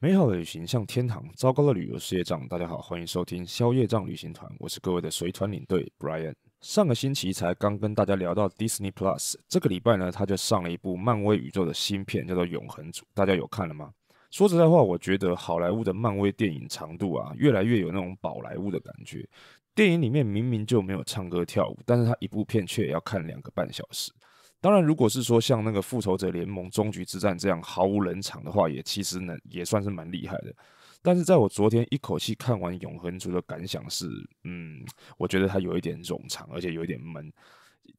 美好的旅行像天堂，糟糕的旅游是业障。大家好，欢迎收听宵夜障旅行团，我是各位的随团领队 Brian。上个星期才刚跟大家聊到 Disney Plus，这个礼拜呢，他就上了一部漫威宇宙的新片，叫做《永恒族》，大家有看了吗？说实在话，我觉得好莱坞的漫威电影长度啊，越来越有那种宝莱坞的感觉。电影里面明明就没有唱歌跳舞，但是他一部片却也要看两个半小时。当然，如果是说像那个复仇者联盟终局之战这样毫无冷场的话，也其实呢也算是蛮厉害的。但是在我昨天一口气看完《永恒族》的感想是，嗯，我觉得它有一点冗长，而且有一点闷。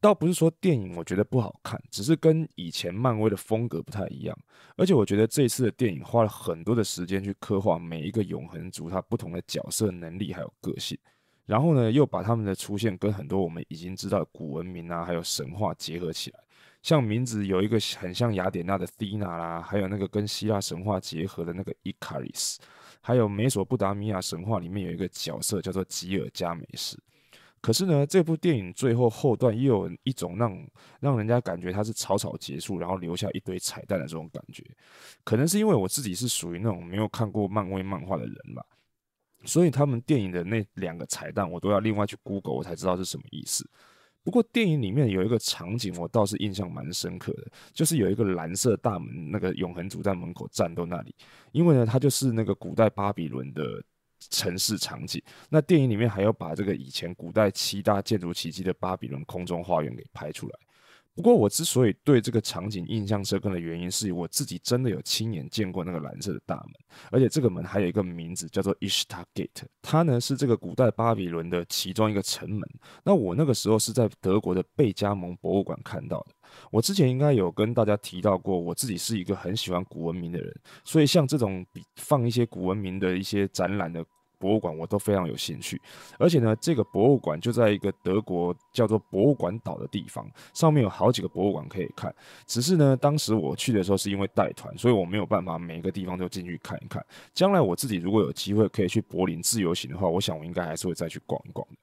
倒不是说电影我觉得不好看，只是跟以前漫威的风格不太一样。而且我觉得这次的电影花了很多的时间去刻画每一个永恒族他不同的角色能力还有个性。然后呢，又把他们的出现跟很多我们已经知道的古文明啊，还有神话结合起来。像名字有一个很像雅典娜的 Thena 啦，还有那个跟希腊神话结合的那个 Icarus，还有美索不达米亚神话里面有一个角色叫做吉尔加美什。可是呢，这部电影最后后段又有一种让让人家感觉它是草草结束，然后留下一堆彩蛋的这种感觉。可能是因为我自己是属于那种没有看过漫威漫画的人吧，所以他们电影的那两个彩蛋我都要另外去 Google 我才知道是什么意思。不过电影里面有一个场景，我倒是印象蛮深刻的，就是有一个蓝色大门，那个永恒主在门口战斗那里，因为呢，它就是那个古代巴比伦的城市场景。那电影里面还要把这个以前古代七大建筑奇迹的巴比伦空中花园给拍出来。不过我之所以对这个场景印象深刻的原因，是我自己真的有亲眼见过那个蓝色的大门，而且这个门还有一个名字叫做 Ishtar Gate，它呢是这个古代巴比伦的其中一个城门。那我那个时候是在德国的贝加蒙博物馆看到的。我之前应该有跟大家提到过，我自己是一个很喜欢古文明的人，所以像这种比放一些古文明的一些展览的。博物馆我都非常有兴趣，而且呢，这个博物馆就在一个德国叫做博物馆岛的地方，上面有好几个博物馆可以看。只是呢，当时我去的时候是因为带团，所以我没有办法每一个地方都进去看一看。将来我自己如果有机会可以去柏林自由行的话，我想我应该还是会再去逛一逛的。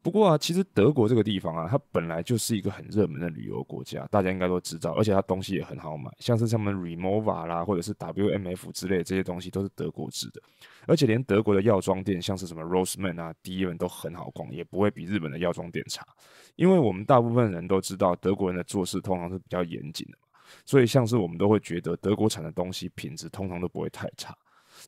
不过啊，其实德国这个地方啊，它本来就是一个很热门的旅游国家，大家应该都知道，而且它东西也很好买，像是他们 Remova 啦，或者是 WMF 之类这些东西都是德国制的，而且连德国的药妆店，像是什么 Roseman 啊、d i o n 都很好逛，也不会比日本的药妆店差。因为我们大部分人都知道，德国人的做事通常是比较严谨的嘛，所以像是我们都会觉得德国产的东西品质通常都不会太差。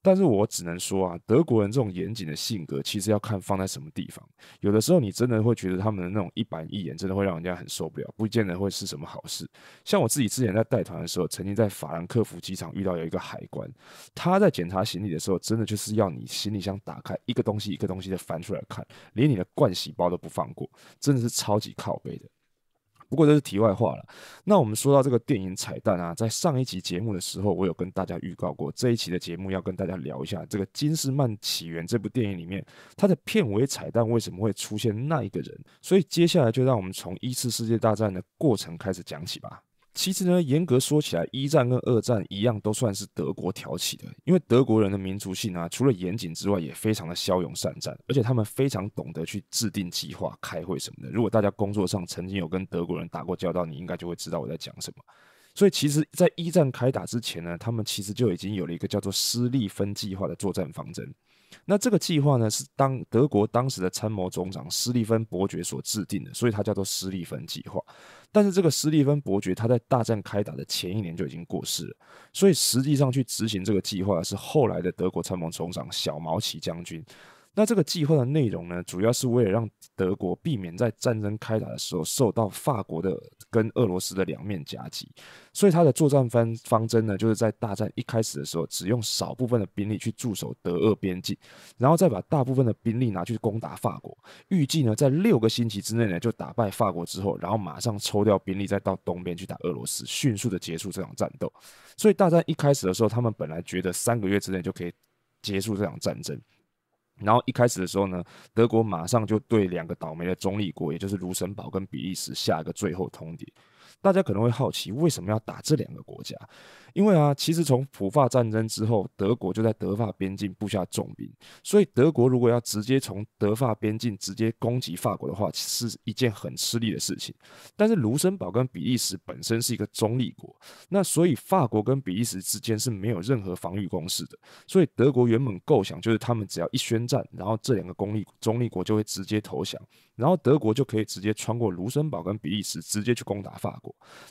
但是我只能说啊，德国人这种严谨的性格，其实要看放在什么地方。有的时候你真的会觉得他们的那种一板一眼，真的会让人家很受不了，不见得会是什么好事。像我自己之前在带团的时候，曾经在法兰克福机场遇到有一个海关，他在检查行李的时候，真的就是要你行李箱打开，一个东西一个东西的翻出来看，连你的盥洗包都不放过，真的是超级靠背的。不过这是题外话了。那我们说到这个电影彩蛋啊，在上一集节目的时候，我有跟大家预告过，这一期的节目要跟大家聊一下这个《金士曼起源》这部电影里面，它的片尾彩蛋为什么会出现那一个人。所以接下来就让我们从一次世界大战的过程开始讲起吧。其实呢，严格说起来，一战跟二战一样，都算是德国挑起的。因为德国人的民族性啊，除了严谨之外，也非常的骁勇善战，而且他们非常懂得去制定计划、开会什么的。如果大家工作上曾经有跟德国人打过交道，你应该就会知道我在讲什么。所以，其实，在一战开打之前呢，他们其实就已经有了一个叫做“施利芬计划”的作战方针。那这个计划呢，是当德国当时的参谋总长斯利芬伯爵所制定的，所以它叫做斯利芬计划。但是这个斯利芬伯爵他在大战开打的前一年就已经过世了，所以实际上去执行这个计划是后来的德国参谋总长小毛奇将军。那这个计划的内容呢，主要是为了让德国避免在战争开打的时候受到法国的跟俄罗斯的两面夹击，所以他的作战方方针呢，就是在大战一开始的时候，只用少部分的兵力去驻守德俄边境，然后再把大部分的兵力拿去攻打法国。预计呢，在六个星期之内呢，就打败法国之后，然后马上抽调兵力，再到东边去打俄罗斯，迅速的结束这场战斗。所以大战一开始的时候，他们本来觉得三个月之内就可以结束这场战争。然后一开始的时候呢，德国马上就对两个倒霉的中立国，也就是卢森堡跟比利时下一个最后通牒。大家可能会好奇，为什么要打这两个国家？因为啊，其实从普法战争之后，德国就在德法边境布下重兵，所以德国如果要直接从德法边境直接攻击法国的话，是一件很吃力的事情。但是卢森堡跟比利时本身是一个中立国，那所以法国跟比利时之间是没有任何防御攻势的，所以德国原本构想就是他们只要一宣战，然后这两个公立中立国就会直接投降。然后德国就可以直接穿过卢森堡跟比利时，直接去攻打法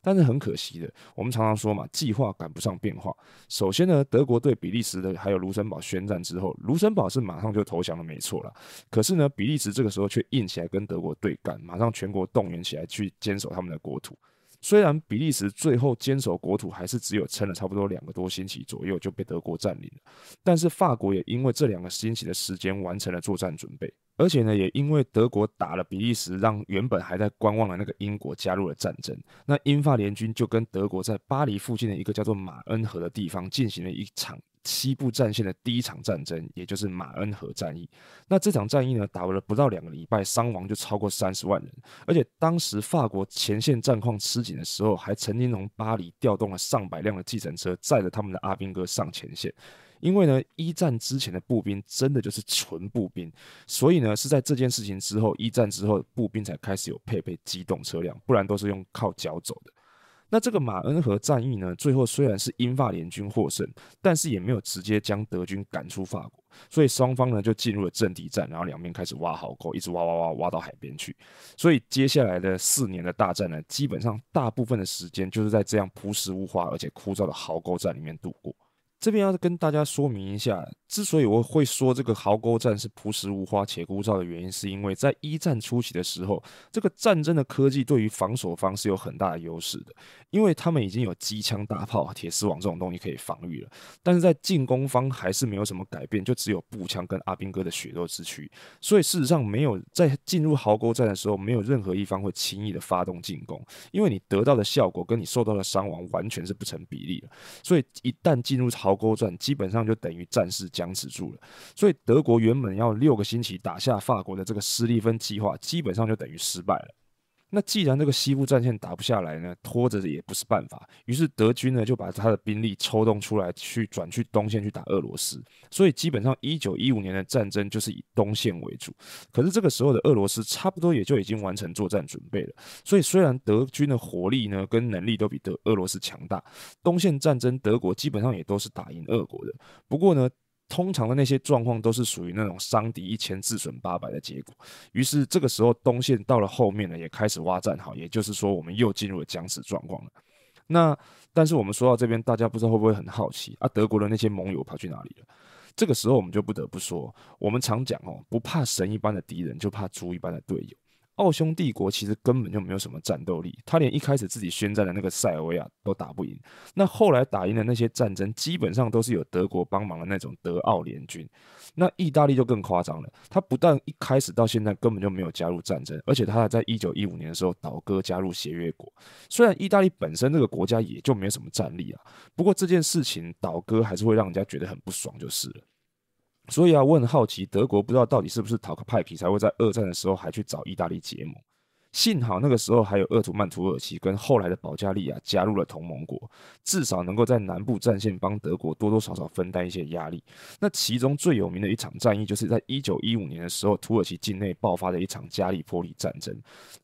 但是很可惜的，我们常常说嘛，计划赶不上变化。首先呢，德国对比利时的还有卢森堡宣战之后，卢森堡是马上就投降了，没错了。可是呢，比利时这个时候却硬起来跟德国对干，马上全国动员起来去坚守他们的国土。虽然比利时最后坚守国土还是只有撑了差不多两个多星期左右就被德国占领了，但是法国也因为这两个星期的时间完成了作战准备，而且呢，也因为德国打了比利时，让原本还在观望的那个英国加入了战争，那英法联军就跟德国在巴黎附近的一个叫做马恩河的地方进行了一场。西部战线的第一场战争，也就是马恩河战役。那这场战役呢，打了不到两个礼拜，伤亡就超过三十万人。而且当时法国前线战况吃紧的时候，还曾经从巴黎调动了上百辆的计程车，载着他们的阿兵哥上前线。因为呢，一战之前的步兵真的就是纯步兵，所以呢，是在这件事情之后，一战之后步兵才开始有配备机动车辆，不然都是用靠脚走的。那这个马恩河战役呢，最后虽然是英法联军获胜，但是也没有直接将德军赶出法国，所以双方呢就进入了阵地战，然后两边开始挖壕沟，一直挖挖挖挖到海边去。所以接下来的四年的大战呢，基本上大部分的时间就是在这样朴实无华而且枯燥的壕沟战里面度过。这边要跟大家说明一下，之所以我会说这个壕沟战是朴实无华且枯燥的原因，是因为在一战初期的时候，这个战争的科技对于防守方是有很大的优势的，因为他们已经有机枪、大炮、铁丝网这种东西可以防御了。但是在进攻方还是没有什么改变，就只有步枪跟阿兵哥的血肉之躯。所以事实上，没有在进入壕沟战的时候，没有任何一方会轻易的发动进攻，因为你得到的效果跟你受到的伤亡完全是不成比例的。所以一旦进入壕，壕沟战基本上就等于战事僵持住了，所以德国原本要六个星期打下法国的这个施利芬计划，基本上就等于失败了。那既然这个西部战线打不下来呢，拖着也不是办法。于是德军呢就把他的兵力抽动出来，去转去东线去打俄罗斯。所以基本上一九一五年的战争就是以东线为主。可是这个时候的俄罗斯差不多也就已经完成作战准备了。所以虽然德军的火力呢跟能力都比德俄罗斯强大，东线战争德国基本上也都是打赢俄国的。不过呢。通常的那些状况都是属于那种伤敌一千自损八百的结果。于是这个时候东线到了后面呢，也开始挖战壕，也就是说我们又进入了僵持状况了。那但是我们说到这边，大家不知道会不会很好奇啊？德国的那些盟友跑去哪里了？这个时候我们就不得不说，我们常讲哦，不怕神一般的敌人，就怕猪一般的队友。奥匈帝国其实根本就没有什么战斗力，他连一开始自己宣战的那个塞尔维亚都打不赢。那后来打赢的那些战争，基本上都是有德国帮忙的那种德奥联军。那意大利就更夸张了，他不但一开始到现在根本就没有加入战争，而且他还在一九一五年的时候倒戈加入协约国。虽然意大利本身这个国家也就没有什么战力啊，不过这件事情倒戈还是会让人家觉得很不爽，就是了。所以啊，我很好奇，德国不知道到底是不是讨个派皮，才会在二战的时候还去找意大利结盟。幸好那个时候还有鄂图曼土耳其跟后来的保加利亚加入了同盟国，至少能够在南部战线帮德国多多少少分担一些压力。那其中最有名的一场战役，就是在一九一五年的时候，土耳其境内爆发的一场加利波利战争。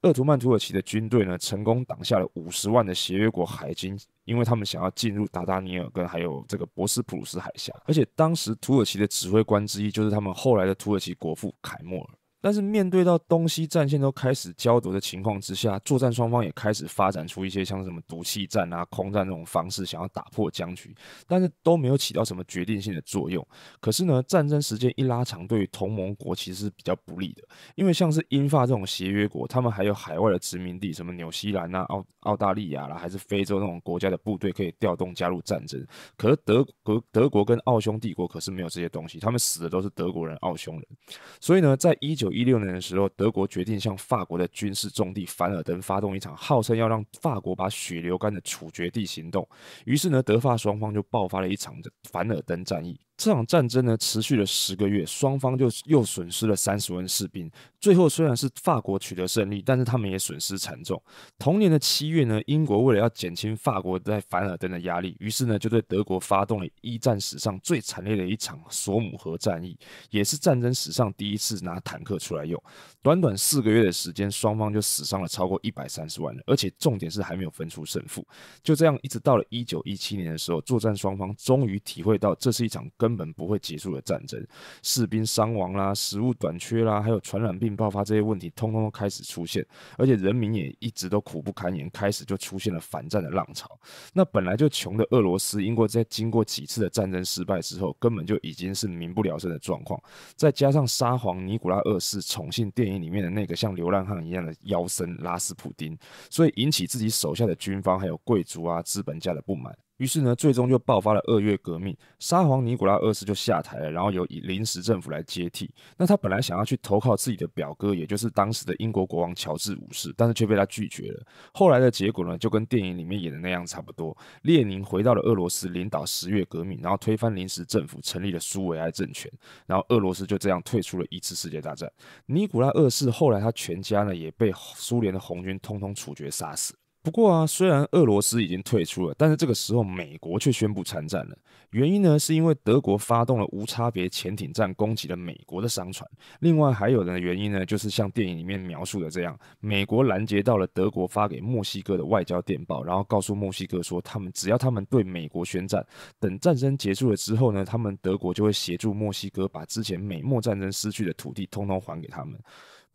鄂图曼土耳其的军队呢，成功挡下了五十万的协约国海军，因为他们想要进入达达尼尔跟还有这个博斯普鲁斯海峡。而且当时土耳其的指挥官之一，就是他们后来的土耳其国父凯莫尔。但是面对到东西战线都开始交夺的情况之下，作战双方也开始发展出一些像什么毒气战啊、空战这种方式，想要打破僵局，但是都没有起到什么决定性的作用。可是呢，战争时间一拉长，对于同盟国其实是比较不利的，因为像是英法这种协约国，他们还有海外的殖民地，什么纽西兰啊、澳澳大利亚啦，还是非洲那种国家的部队可以调动加入战争。可是德国、德国跟奥匈帝国可是没有这些东西，他们死的都是德国人、奥匈人。所以呢，在一九一六年的时候，德国决定向法国的军事重地凡尔登发动一场号称要让法国把血流干的处决地行动。于是呢，德法双方就爆发了一场的凡尔登战役。这场战争呢，持续了十个月，双方就又损失了三十万士兵。最后虽然是法国取得胜利，但是他们也损失惨重。同年的七月呢，英国为了要减轻法国在凡尔登的压力，于是呢就对德国发动了一战史上最惨烈的一场索姆河战役，也是战争史上第一次拿坦克出来用。短短四个月的时间，双方就死伤了超过一百三十万人，而且重点是还没有分出胜负。就这样，一直到了一九一七年的时候，作战双方终于体会到这是一场。根本不会结束的战争，士兵伤亡啦，食物短缺啦，还有传染病爆发这些问题，通通都开始出现，而且人民也一直都苦不堪言，开始就出现了反战的浪潮。那本来就穷的俄罗斯，英国在经过几次的战争失败之后，根本就已经是民不聊生的状况。再加上沙皇尼古拉二世宠幸电影里面的那个像流浪汉一样的妖僧拉斯普丁，所以引起自己手下的军方还有贵族啊资本家的不满。于是呢，最终就爆发了二月革命，沙皇尼古拉二世就下台了，然后由以临时政府来接替。那他本来想要去投靠自己的表哥，也就是当时的英国国王乔治五世，但是却被他拒绝了。后来的结果呢，就跟电影里面演的那样差不多。列宁回到了俄罗斯，领导十月革命，然后推翻临时政府，成立了苏维埃政权，然后俄罗斯就这样退出了一次世界大战。尼古拉二世后来他全家呢也被苏联的红军通通处决杀死。不过啊，虽然俄罗斯已经退出了，但是这个时候美国却宣布参战了。原因呢，是因为德国发动了无差别潜艇战，攻击了美国的商船。另外还有的原因呢，就是像电影里面描述的这样，美国拦截到了德国发给墨西哥的外交电报，然后告诉墨西哥说，他们只要他们对美国宣战，等战争结束了之后呢，他们德国就会协助墨西哥把之前美墨战争失去的土地通通还给他们。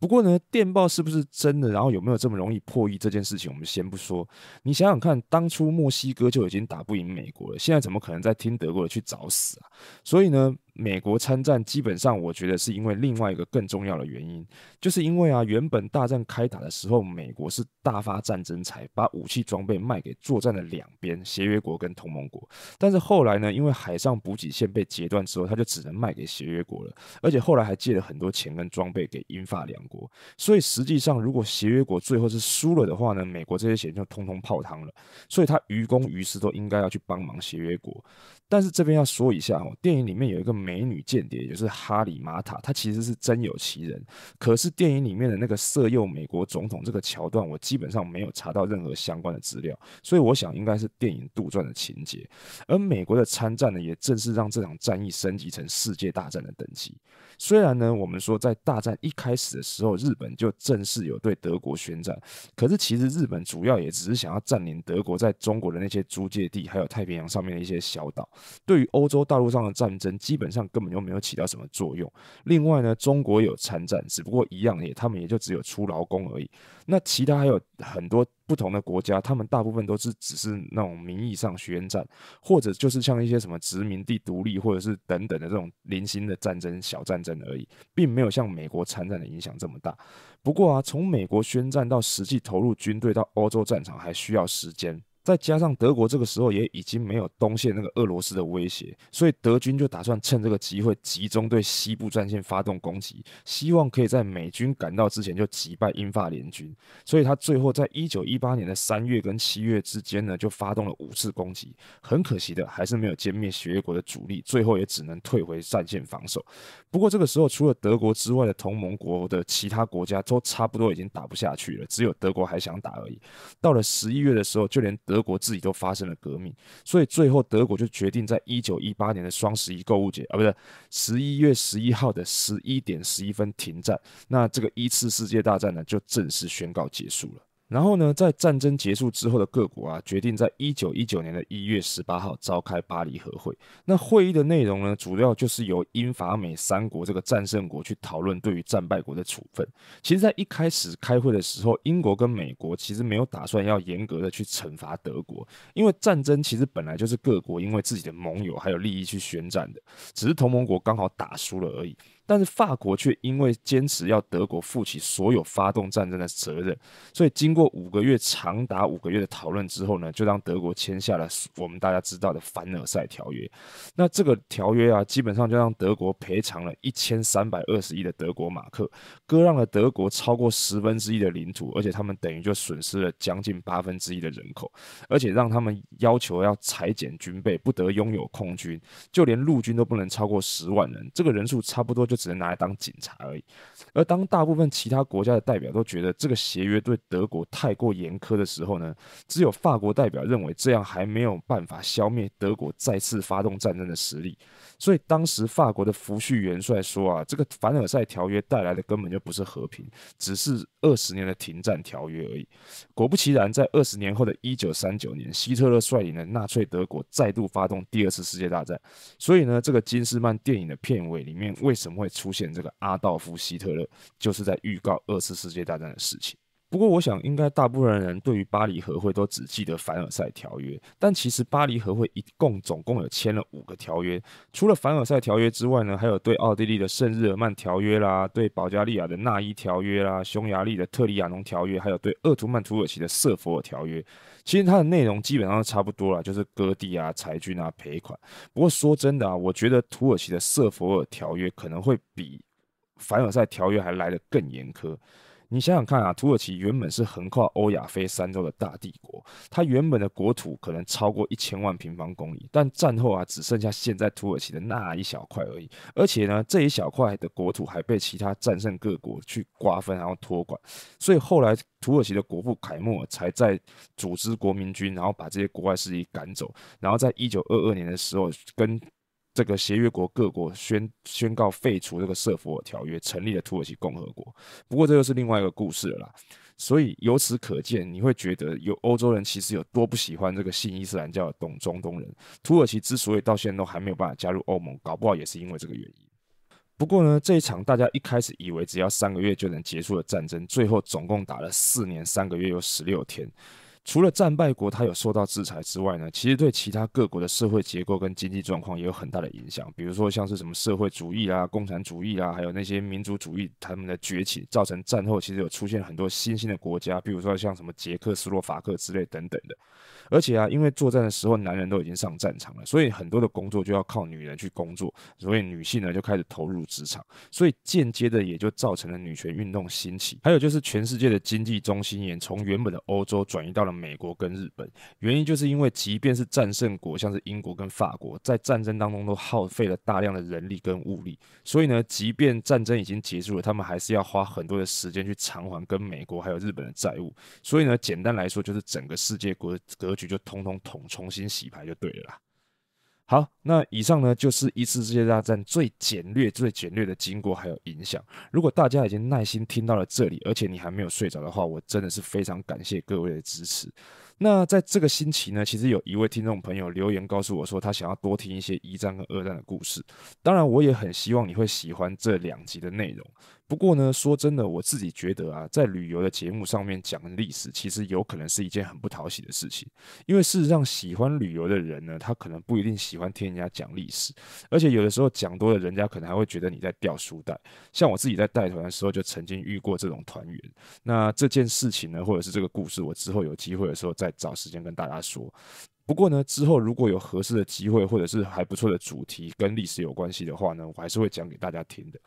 不过呢，电报是不是真的？然后有没有这么容易破译这件事情，我们先不说。你想想看，当初墨西哥就已经打不赢美国了，现在怎么可能再听德国的去找死啊？所以呢？美国参战，基本上我觉得是因为另外一个更重要的原因，就是因为啊，原本大战开打的时候，美国是大发战争财，把武器装备卖给作战的两边协约国跟同盟国。但是后来呢，因为海上补给线被截断之后，他就只能卖给协约国了，而且后来还借了很多钱跟装备给英法两国。所以实际上，如果协约国最后是输了的话呢，美国这些钱就通通泡汤了。所以他于公于私都应该要去帮忙协约国。但是这边要说一下哦，电影里面有一个美女间谍，就是哈里马塔，她其实是真有其人。可是电影里面的那个色诱美国总统这个桥段，我基本上没有查到任何相关的资料，所以我想应该是电影杜撰的情节。而美国的参战呢，也正是让这场战役升级成世界大战的等级。虽然呢，我们说在大战一开始的时候，日本就正式有对德国宣战，可是其实日本主要也只是想要占领德国在中国的那些租界地，还有太平洋上面的一些小岛。对于欧洲大陆上的战争，基本上根本就没有起到什么作用。另外呢，中国有参战，只不过一样也，他们也就只有出劳工而已。那其他还有很多不同的国家，他们大部分都是只是那种名义上宣战，或者就是像一些什么殖民地独立，或者是等等的这种零星的战争、小战争而已，并没有像美国参战的影响这么大。不过啊，从美国宣战到实际投入军队到欧洲战场，还需要时间。再加上德国这个时候也已经没有东线那个俄罗斯的威胁，所以德军就打算趁这个机会集中对西部战线发动攻击，希望可以在美军赶到之前就击败英法联军。所以他最后在一九一八年的三月跟七月之间呢，就发动了五次攻击。很可惜的，还是没有歼灭协约国的主力，最后也只能退回战线防守。不过这个时候，除了德国之外的同盟国的其他国家都差不多已经打不下去了，只有德国还想打而已。到了十一月的时候，就连德国自己都发生了革命，所以最后德国就决定在一九一八年的双十一购物节啊，不是十一月十一号的十一点十一分停战。那这个一次世界大战呢，就正式宣告结束了。然后呢，在战争结束之后的各国啊，决定在一九一九年的一月十八号召开巴黎和会。那会议的内容呢，主要就是由英法美三国这个战胜国去讨论对于战败国的处分。其实，在一开始开会的时候，英国跟美国其实没有打算要严格的去惩罚德国，因为战争其实本来就是各国因为自己的盟友还有利益去宣战的，只是同盟国刚好打输了而已。但是法国却因为坚持要德国负起所有发动战争的责任，所以经过五个月长达五个月的讨论之后呢，就让德国签下了我们大家知道的凡尔赛条约。那这个条约啊，基本上就让德国赔偿了一千三百二十亿的德国马克，割让了德国超过十分之一的领土，而且他们等于就损失了将近八分之一的人口，而且让他们要求要裁减军备，不得拥有空军，就连陆军都不能超过十万人，这个人数差不多就只能拿来当警察而已。而当大部分其他国家的代表都觉得这个协约对德国太过严苛的时候呢，只有法国代表认为这样还没有办法消灭德国再次发动战争的实力。所以当时法国的福煦元帅说啊，这个凡尔赛条约带来的根本就不是和平，只是二十年的停战条约而已。果不其然，在二十年后的一九三九年，希特勒率领的纳粹德国再度发动第二次世界大战。所以呢，这个金斯曼电影的片尾里面为什么会出现这个阿道夫·希特勒，就是在预告二次世界大战的事情。不过，我想应该大部分人对于巴黎和会都只记得凡尔赛条约，但其实巴黎和会一共总共有签了五个条约。除了凡尔赛条约之外呢，还有对奥地利的圣日耳曼条约啦，对保加利亚的纳伊条约啦，匈牙利的特里亚农条约，还有对鄂图曼土耳其的瑟佛尔条约。其实它的内容基本上差不多了，就是割地啊、裁军啊、赔款。不过说真的啊，我觉得土耳其的瑟佛尔条约可能会比凡尔赛条约还来得更严苛。你想想看啊，土耳其原本是横跨欧亚非三洲的大帝国，它原本的国土可能超过一千万平方公里，但战后啊，只剩下现在土耳其的那一小块而已。而且呢，这一小块的国土还被其他战胜各国去瓜分，然后托管。所以后来土耳其的国父凯末才在组织国民军，然后把这些国外势力赶走，然后在一九二二年的时候跟。这个协约国各国宣宣告废除这个瑟佛尔条约，成立了土耳其共和国。不过这又是另外一个故事了啦。所以由此可见，你会觉得有欧洲人其实有多不喜欢这个信伊斯兰教的东中东人。土耳其之所以到现在都还没有办法加入欧盟，搞不好也是因为这个原因。不过呢，这一场大家一开始以为只要三个月就能结束的战争，最后总共打了四年三个月又十六天。除了战败国它有受到制裁之外呢，其实对其他各国的社会结构跟经济状况也有很大的影响。比如说像是什么社会主义啊、共产主义啊，还有那些民族主义他们的崛起，造成战后其实有出现很多新兴的国家，比如说像什么捷克斯洛伐克之类等等的。而且啊，因为作战的时候男人都已经上战场了，所以很多的工作就要靠女人去工作，所以女性呢就开始投入职场，所以间接的也就造成了女权运动兴起。还有就是全世界的经济中心也从原本的欧洲转移到了美国跟日本，原因就是因为即便是战胜国，像是英国跟法国，在战争当中都耗费了大量的人力跟物力，所以呢，即便战争已经结束了，他们还是要花很多的时间去偿还跟美国还有日本的债务。所以呢，简单来说就是整个世界国格局就通通统重新洗牌就对了啦。好，那以上呢就是一次世界大战最简略、最简略的经过还有影响。如果大家已经耐心听到了这里，而且你还没有睡着的话，我真的是非常感谢各位的支持。那在这个星期呢，其实有一位听众朋友留言告诉我说，他想要多听一些一战跟二战的故事。当然，我也很希望你会喜欢这两集的内容。不过呢，说真的，我自己觉得啊，在旅游的节目上面讲历史，其实有可能是一件很不讨喜的事情。因为事实上，喜欢旅游的人呢，他可能不一定喜欢听人家讲历史，而且有的时候讲多了，人家可能还会觉得你在掉书袋。像我自己在带团的时候，就曾经遇过这种团员。那这件事情呢，或者是这个故事，我之后有机会的时候再找时间跟大家说。不过呢，之后如果有合适的机会，或者是还不错的主题跟历史有关系的话呢，我还是会讲给大家听的。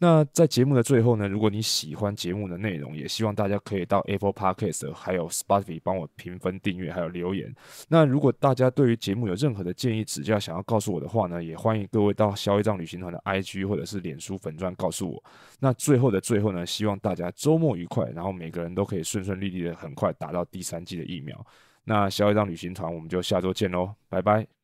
那在节目的最后呢，如果你喜欢节目的内容，也希望大家可以到 Apple Podcast 还有 Spotify 帮我评分、订阅还有留言。那如果大家对于节目有任何的建议、指教，想要告诉我的话呢，也欢迎各位到消一张旅行团的 IG 或者是脸书粉钻告诉我。那最后的最后呢，希望大家周末愉快，然后每个人都可以顺顺利利的很快打到第三季的疫苗。那消一张旅行团，我们就下周见喽，拜拜。